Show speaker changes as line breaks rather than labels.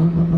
Oh.